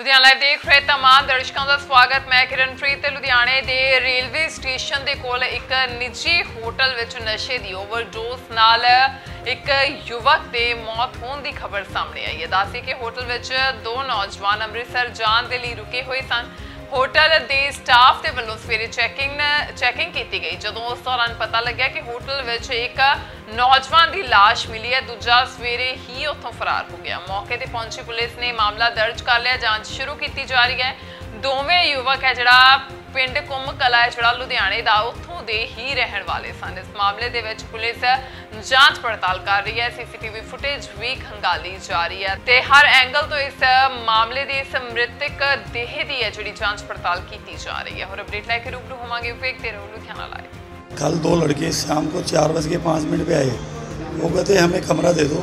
Ludhiana live ਦੇਖ ਰਹੇ ਤਮਾਮ ਦਰਸ਼ਕਾਂ ਦਾ ਸਵਾਗਤ। ਮੈਂ ਕਿਰਨਪ੍ਰੀਤ ਤੇ ਲੁਧਿਆਣੇ ਦੇ ਰੇਲਵੇ ਸਟੇਸ਼ਨ ਦੇ ਕੋਲ ਇੱਕ ਨਿੱਜੀ ਹੋਟਲ ਵਿੱਚ ਨਸ਼ੇ ਦੀ ਓਵਰਡੋਸ ਨਾਲ ਇੱਕ ਯੁਵਕ ਦੇ ਮੌਤ ਹੋਣ ਦੀ ਖਬਰ ਸਾਹਮਣੇ ਆਈ ਹੈ। ਦੱਸੀ ਕਿ ਹੋਟਲ ਵਿੱਚ ਦੋ ਨੌਜਵਾਨ ਅੰਮ੍ਰਿਤਸਰ ਜਾਣ ਦੇ ਲਈ ਰੁਕੇ ਹੋਏ ਸਨ। ਹੋਟਲ ਦੇ ਸਟਾਫ ਦੇ ਵੱਲੋਂ ਸਵੇਰੇ ਚੈਕਿੰਗ ਚੈਕਿੰਗ ਕੀਤੀ ਗਈ। ਜਦੋਂ ਉਸ ਦੌਰਾਨ ਪਤਾ ਲੱਗਿਆ ਕਿ ਹੋਟਲ ਵਿੱਚ ਇੱਕ ਨੌਜਵਾਨ ਦੀ ਲਾਸ਼ ਮਿਲੀ ਹੈ, ਦੂਜਾ ਸਵੇਰੇ ਹੀ ਉੱਥੋਂ ਫਰਾਰ ਹੋ ਗਿਆ। ਮੌਕੇ ਤੇ ਪਹੁੰਚੀ ਪੁਲਿਸ ਨੇ ਮਾਮਲਾ ਦਰਜ ਕਰ ਲਿਆ। ਜਾਂਚ ਸ਼ੁਰੂ ਕੀਤੀ ਜਾ ਰਹੀ ਹੈ। ਦੋਵੇਂ ਯੁਵਕ ਹੈ, ਜਿਹੜਾ ਪਿੰਡ ਕੁੰਮ ਕਲਾ ਹੈ, ਜਿਹੜਾ ਲੁਧਿਆਣੇ ਦਾ, ਉੱਥੋਂ ਦੇ ਹੀ ਰਹਿਣ ਵਾਲੇ ਸਨ। ਇਸ ਮਾਮਲੇ ਦੇ ਵਿੱਚ ਪੁਲਿਸ ਜਾਂਚ ਪੜਤਾਲ ਕਰ ਰਹੀ ਹੈ। ਸੀਸੀਟੀਵੀ ਫੁਟੇਜ ਵੀ ਖੰਗਾਲੀ ਜਾ ਰਹੀ ਹੈ ਤੇ ਹਰ ਐਂਗਲ ਤੋਂ ਇਸ ਮਾਮਲੇ ਦੀ ਇਸ ਮ੍ਰਿਤਕ ਦੇਹ ਦੀ ਹੈ ਜਿਹੜੀ ਜਾਂਚ ਪੜਤਾਲ ਕੀਤੀ ਜਾ ਰਹੀ ਹੈ ਹੋਰ ਅਪਡੇਟ ਲੈ ਕੇ ਰੂਬਰੂ ਹੋਵਾਂਗੇ ਵੇਖਦੇ ਰਹੋ ਲੁਧਿਆਣਾ ਲਾਈਵ कल दो लड़के शाम को चार बज के पाँच मिनट पे आए वो कहते हमें कमरा दे दो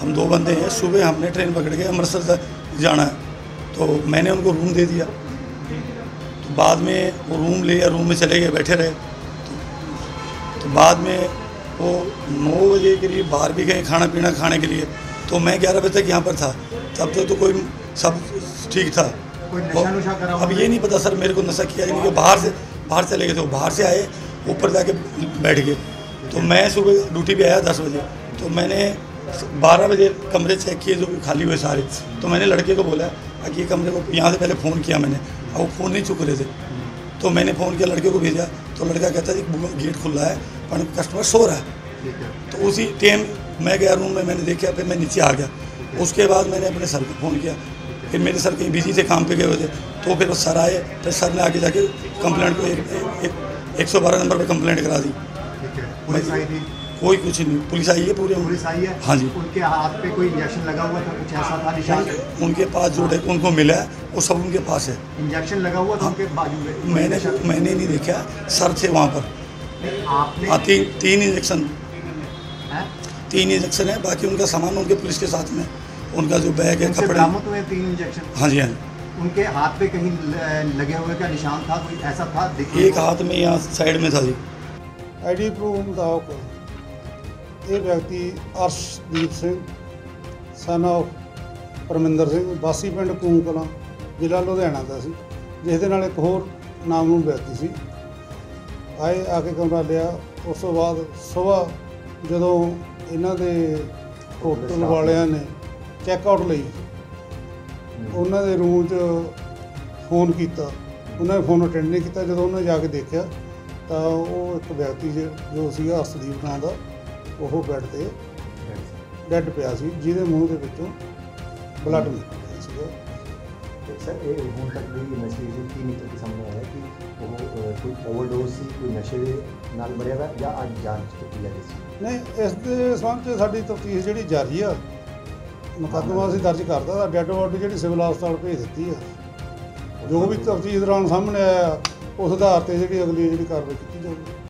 हम दो बंदे हैं सुबह हमने ट्रेन पकड़ के अमृतसर तक जाना है तो मैंने उनको रूम दे दिया तो बाद में वो रूम लिया रूम में चले गए बैठे रहे तो, तो बाद में वो नौ बजे के लिए बाहर भी गए खाना पीना खाने के लिए तो मैं ग्यारह बजे तक यहाँ पर था तब तक तो कोई सब ठीक था। अब ये नहीं पता सर मेरे को नशा किया कि नहीं कि बाहर से बाहर चले गए थे बाहर से आए ऊपर जाके बैठ गए। तो मैं सुबह ड्यूटी पे आया दस बजे। तो मैंने बारह बजे कमरे चेक किए जो खाली हुए सारे। तो मैंने लड़के को बोला कि ये कमरे को यहाँ से पहले फ़ोन किया मैंने। अब वो फ़ोन नहीं चुक रहे थे। तो मैंने फ़ोन किया लड़के को भेजा। तो लड़का कहता है जी गेट खुला है पर कस्टमर सो रहा है। है। तो उसी टाइम मैं गया रूम में मैंने देखा फिर मैं नीचे आ गया। उसके बाद मैंने अपने सर को फ़ोन किया। फिर मेरे सर कहीं बिज़ी थे काम पे गए हुए थे। तो फिर वो सर आए फिर सर ने आगे जाके कंप्लेंट को एक एक सौ बारह नंबर पे कंप्लेंट करा दी। पुलिस आई थी? कोई कुछ नहीं। पुलिस आई है पूरे पुलिस आई है? हाँ जी। उनके हाथ पे कोई इंजेक्शन लगा हुआ था? कुछ ऐसा था निशान? उनके पास जो है उनको मिला है वो सब उनके पास है। इंजेक्शन लगा हुआ था उनके बाजू में? मैंने मैंने नहीं देखा सर थे वहाँ पर। हाँ तीन तीन इंजेक्शन तीन इंजेक्शन है बाकी उनका सामान उनके पुलिस के साथ में उनका जो बैग है उनसे कपड़े बरामद हुए तीन इंजेक्शन हाँ जी हाँ जी उनके हाथ पे कहीं ल- लगे हुए का निशान था कोई ऐसा था देखने एक को? हाथ में यहाँ साइड में था जी ਆਈਡੀ ਪ੍ਰੂਫ ਮੁਤਾਬਕ ਇਹ ਵਿਅਕਤੀ ਅਰਸ਼ਦੀਪ ਸਿੰਘ ਸਨ of ਪਰਮਿੰਦਰ ਸਿੰਘ ਵਾਸੀ ਪਿੰਡ ਕੂੰਕਲਾਂ ਜ਼ਿਲ੍ਹਾ ਲੁਧਿਆਣਾ ਦਾ ਸੀ ਜਿਸ ਦੇ ਨਾਲ ਇੱਕ ਹੋਰ ਨਾਮਲੂਮ ਵਿਅਕਤੀ ਸੀ ਆਏ ਆ ਕੇ ਕਮਰਾ ਲਿਆ ਉਸ ਤੋਂ ਬਾਅਦ ਸਵੇਰ ਜਦੋਂ ਇਹਨਾਂ ਦੇ ਹੋਟਲ ਵਾਲਿਆਂ ਨੇ ਚੈੱਕ ਆਊਟ ਲਈ। ਉਹਨਾਂ ਦੇ ਰੂਮ 'ਚ ਫੋਨ ਕੀਤਾ। ਉਹਨਾਂ ਨੇ ਫੋਨ ਅਟੈਂਡ ਨਹੀਂ ਕੀਤਾ। ਜਦੋਂ ਉਹਨਾਂ ਜਾ ਕੇ ਦੇਖਿਆ ਤਾਂ ਉਹ ਇੱਕ ਵਿਅਕਤੀ ਜ- ਸੀਗਾ ਅਰਸ਼ਦੀਪ ਨਾਂ ਦਾ ਉਹ ਬੈੱਡ ਤੇ ਡੈੱਡ ਪਿਆ ਸੀ ਜਿਹਦੇ ਮੂੰਹ ਦੇ ਵਿੱਚੋਂ ਬਲੱਡ ਨਿਕਲ ਰਿਹਾ ਸੀਗਾ। ਸਰ ਇਹ ਹੁਣ ਤੱਕ ਵੀ ਇਨਵੈਸਟੀਗੇਸ਼ਨ ਕੀ ਨਿਕਲ ਕੇ ਸਾਹਮਣੇ ਆਇਆ ਕਿ ਉਹ ਕੋਈ ਓਵਰਡੋਜ਼ ਸੀ ਕੋਈ ਨਸ਼ੇ ਦੇ ਨਾਲ ਮਰਿਆ ਵਾ ਜਾਂ ਅੱਜ ਜਾਂਚ ਕੀਤੀ ਜਾ ਰਹੀ ਸੀ? ਨਹੀਂ ਇਸ ਦੇ ਸੰਬੰਧ ਸਾਡੀ ਤਫਤੀਸ਼ ਜਿਹੜੀ ਜਾਰੀ ਆ ਮੁਕੱਦਮਾ ਅਸੀਂ ਦਰਜ ਕਰਦਾ ਤਾਂ ਡੈੱਡ ਬੋਡੀ ਜਿਹੜੀ ਸਿਵਲ ਹਸਪਤਾਲ ਭੇਜ ਦਿੱਤੀ ਆ। ਜੋ ਵੀ ਤਫਤੀਸ਼ ਦੌਰਾਨ ਸਾਹਮਣੇ ਆਇਆ, ਉਸ ਆਧਾਰ ਤੇ ਜਿਹੜੀ ਅਗਲੀ ਜਿਹੜੀ ਕਾਰਵਾਈ ਕੀਤੀ ਜਾਊਗੀ।